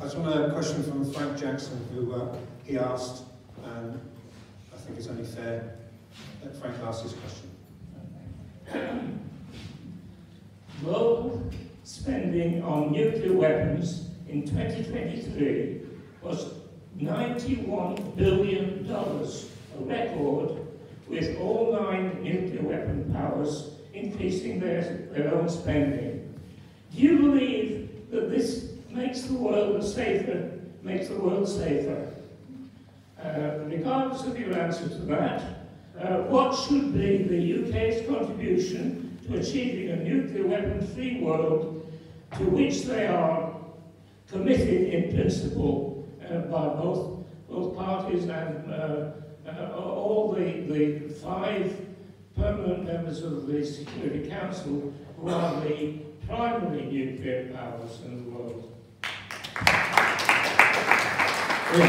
I just want a question from Frank Jackson, who uh, he asked, and I think it's only fair that Frank asks his question. Global spending on nuclear weapons in 2023 was $91 billion, a record, with all nine nuclear weapon powers increasing their, their own spending. Do you believe that this makes the world safer, makes the world safer? Uh, regardless of your answer to that, uh, what should be the UK's contribution to achieving a nuclear weapon-free world to which they are committed in principle uh, by both, both parties and uh, uh, all the, the five permanent members of the Security Council who are the primary nuclear powers in the world. Yeah.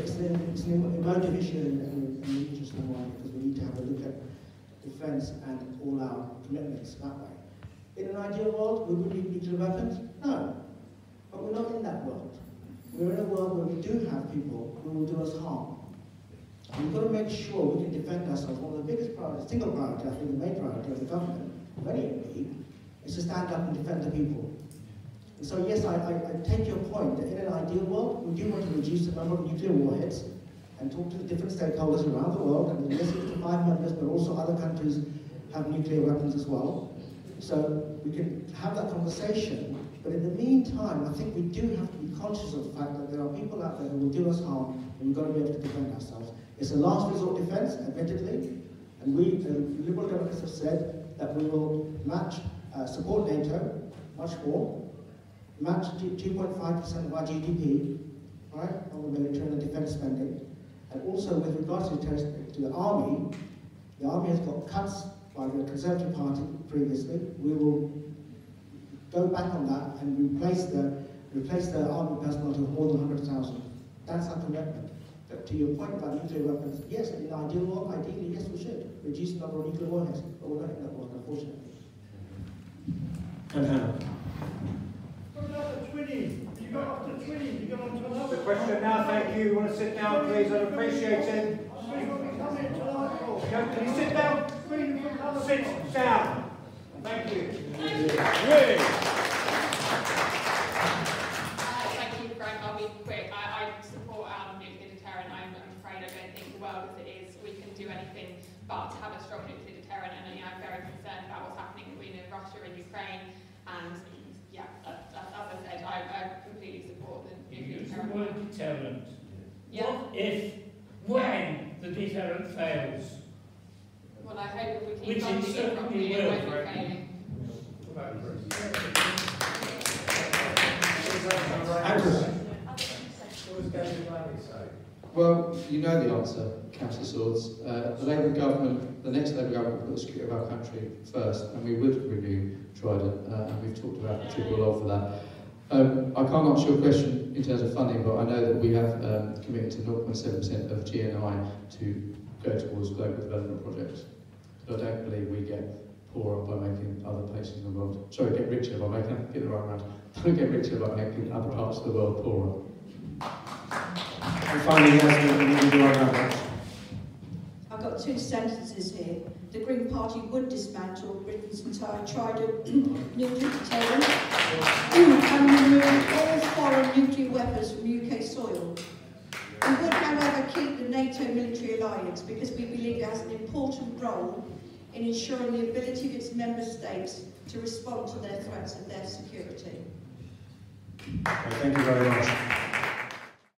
It's an, it's an emotive issue and, and because we need to have a look at defence and all our commitments that way. In an ideal world, would we need nuclear weapons? No. But we're not in that world. We're in a world where we do have people who will do us harm. And we've got to make sure we can defend ourselves. One of the biggest priorities, single priority, I think the main priority of the government, of any MP, is to stand up and defend the people. So yes, I, I, I take your point that in an ideal world, we do want to reduce the number of nuclear warheads and talk to the different stakeholders around the world, and the five members, but also other countries have nuclear weapons as well. So we can have that conversation, but in the meantime, I think we do have to be conscious of the fact that there are people out there who will do us harm, and we've got to be able to defend ourselves. It's a last resort defence, admittedly, and we, the Liberal Democrats have said that we will match, uh, support NATO much more, match 2.5% of our GDP, right, on the military and defence spending. And also with regards to, to the army, the army has got cuts by the Conservative Party previously. We will go back on that and replace the replace the army personnel to more than 100,000. That's our commitment. But to your point about nuclear weapons, yes, in an ideal world, ideally, yes, we should reduce the number of nuclear warheads, but we're not in that world, unfortunately. What about the twinning? You got off the twinning, you got on to another. The question now, thank you. You want to sit down, please? I'd appreciate it. That's we come here tonight for. Can can you sit down? Freedom from other Sit down. Thank you. Uh, Thank you, Frank. I'll be quick. I, I support um, nuclear deterrent. I'm, I'm afraid I don't think the world as it is, we can do anything but have a strong nuclear deterrent. And you know, I'm very concerned about what's happening between Russia and Ukraine. And yeah, as, as I said, I, I completely support the nuclear Use the deterrent. Yeah. What if, when the deterrent fails? Well, I hope if we Which keep it funding it certainly will, won't be Frank. failing. Andrew. Well, you know the answer, Councillor Swords. Uh, the Labour government, the next Labour government will put the security of our country first, and we would renew Trident, uh, and we've talked about the triple lock for that. Um, I can't answer your question in terms of funding, but I know that we have um, committed to 0.7% of GNI to go towards global development projects. So I don't believe we get poorer by making other places in the world, sorry, get richer by making, get the right round, don't get richer by making other parts of the world poorer. And finally, Yasmin, and then we do our round-up. I've got two sentences here. The Green Party would dismantle Britain's entire trident nuclear deterrent and remove all foreign nuclear weapons from UK soil. We would, however, keep the NATO military alliance because we believe it has an important role in ensuring the ability of its member states to respond to their threats and their security. Okay, Thank you very much.